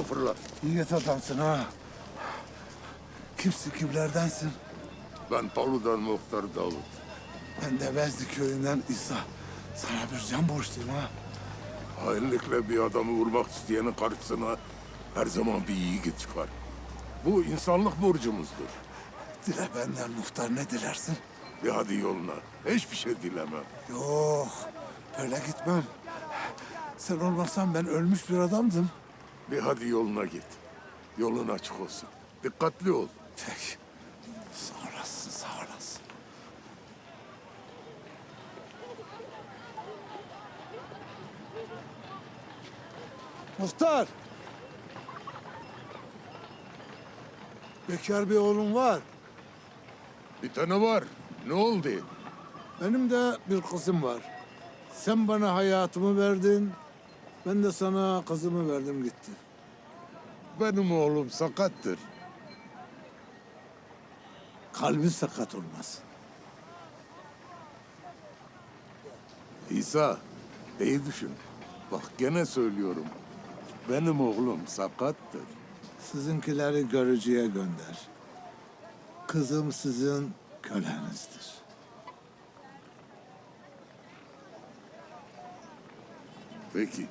Estağfurullah. Yiğit adamsın ha. Kimsin, kimlerdensin? Ben Palu'dan muhtar Davut. Ben de Vezdi köyünden İsa. Sana bir can borçluyum ha. Hainlikle bir adamı vurmak isteyenin karşısına her zaman bir yiğit çıkar. Bu insanlık borcumuzdur. Dile benden muhtar ne dilersin? Bir hadi yoluna. Hiçbir şey dilemem. Yok, böyle gitmem. Sen olmasan ben ölmüş bir adamdım. Bir hadi yoluna git. Yolun açık olsun. Dikkatli ol. Peki. Sağ olasın, sağ olasın. Muhtar. Bekar bir oğlum var. Bir tane var. Ne oldu? Benim de bir kızım var. Sen bana hayatımı verdin. Ben de sana kızımı verdim gitti. Benim oğlum sakattır. Kalbi sakat olmaz. İsa, iyi düşün. Bak gene söylüyorum. Benim oğlum sakattır. Sizinkileri görücüye gönder. Kızım sizin kölenizdir. Peki.